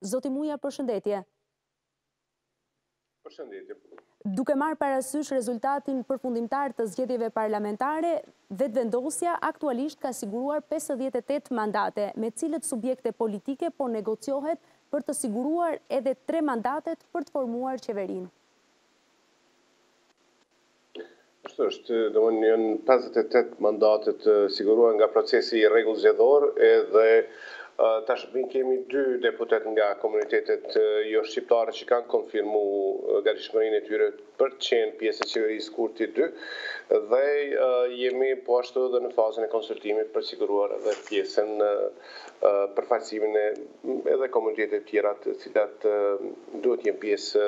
Zoti Muja përshëndetje. Përshëndetje. Duke marrë parasysh rezultatin përfundimtar të zgjedhjeve parlamentare, Vetëvendosja aktualisht ka siguruar pesëdhjetë e tetë mandate, me cilët subjekte politike po negociohet për të siguruar edhe tre mandatet për të formuar qeverinë. Ashtu është, domthonë janë pesëdhjetë e tetë mandate të siguruara nga procesi i rregullt zgjedhor edhe tashmë kemi dy deputetë nga komunitetet jo shqiptare që kanë konfirmu gatishmërinë e tyre për të qenë pjesë e qeverisë Kurti dy dhe jemi po ashtu edhe në fazën e konsultimit për të siguruar edhe pjesën përfaqësimin e edhe komunitetet tjera të cilat duhet të jenë pjesë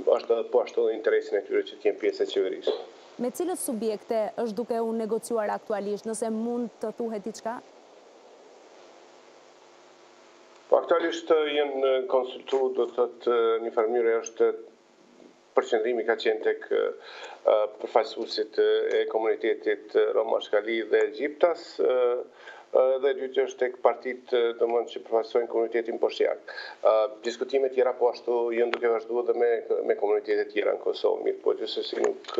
Është edhe po ashtu në interesin e tyre që të jenë pjesë e qeverisë. Me cilët subjekte është duke u negociuar aktualisht, nëse mund të thuhet diçka? Po aktualisht janë konsultu, do të thotë në një farë mënyre është përqendrimi ka qenë tek përfaqësuesit e komunitetit Rom, Ashkali dhe Egjiptas, Dhe e dyta është tek partitë, domthon që përfaqësojnë komunitetin boshnjak. Diskutimet tjera po ashtu janë duke vazhdu edhe me me komunitete tjera në Kosovë, mirëpo gjithsesi nuk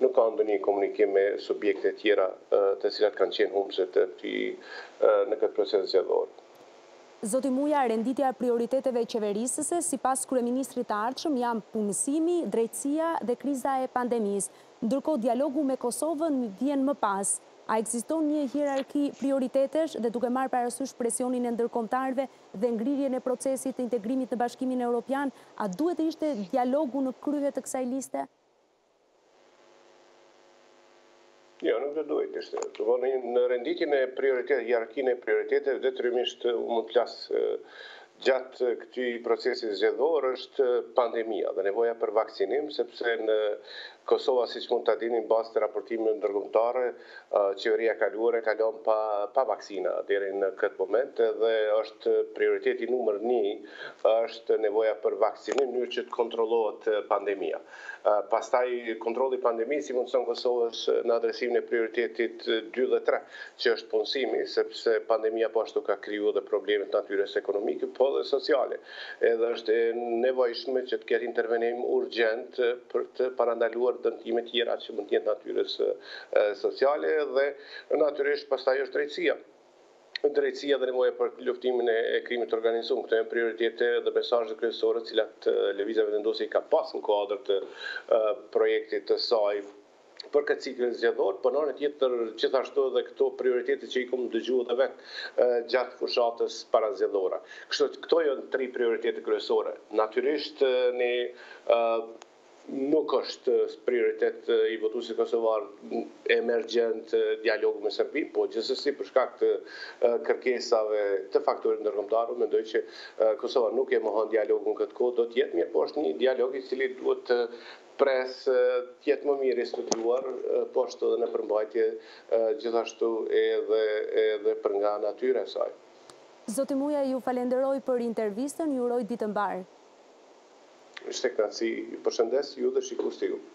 nuk ka ndonjë komunikim me subjekte tjera të cilat kanë qenë humbëse të këtij në këtë proces zgjedhor. Zoti Muja, renditja e prioriteteve qeverisëse sipas kryeministrit të ardhshëm janë punësimi, drejtësia dhe kriza e pandemisë. Ndërkohë dialogu me Kosovën vjen më pas. A ekziston një hierarki prioritetesh dhe duke marrë parasysh presionin e ndërkombëtarëve dhe ngrirjen e procesit të integrimit në Bashkimin Europian, a duhet të ishte dialogu në krye të kësaj liste? Jo, nuk do duhej të ishte. Në renditjen e prioritet, hierarkinë e prioriteteve detyrimisht unë mund të flas gjatë këtij procesi zgjedhor është pandemia dhe nevoja për vaksinim, sepse në Kosova, siç mund ta dini, në bazë të raportimeve ndërkombëtare, qeveria e kaluar e kalon pa pa vaksina deri në këtë moment dhe është prioriteti numër një është nevoja për vaksinim në mënyrë që të kontrollohet pandemia. Pastaj, kontrolli i pandemisë i mundëson Kosovës në adresimin e prioritetit dy dhe tre, që është punësimi, sepse pandemia po ashtu ka kriju edhe probleme të natyrës ekonomike, po edhe sociale. Edhe është e nevojshme që të ketë intervenim urgjent për të parandaluar dëmtime tjera që mund të jetë të natyrës sociale dhe natyrisht pastaj është drejtësia. Drejtësia dhe nevoja për luftimin e krimit të organizuar, këto janë prioritete dhe mesazhet kryesore të cilat Lëvizja Vetëvendosje i ka pas në kuadër të projektit të saj për këtë cikël zgjedhor, por në anën tjetër gjithashtu edhe këto prioritete që i kam dëgju edhe vet gjatë fushatës parazgjedhore. Kështu që këto janë tri prioritete kryesore. Natyrisht ne Nuk është prioritet i votuesve kosovarë emergjent dialogu me Serbinë, por gjithsesi për shkak të kërkesave të faktorit ndërkombëtar, unë mendoj që Kosova nuk e mohon dialogun në këtë kohë, do të jetë, mirëpo është një dialog i cili duhet të presë të jetë më mirë i studiuar, po ashtu edhe në përmbajtje gjithashtu edhe edhe për nga natyra e saj. Zoti Mujaj ju falenderoj për intervistën, ju uroj ditë të mbarë. Ishte kënaqësi, ju përshëndes ju dhe shikuesit e juve.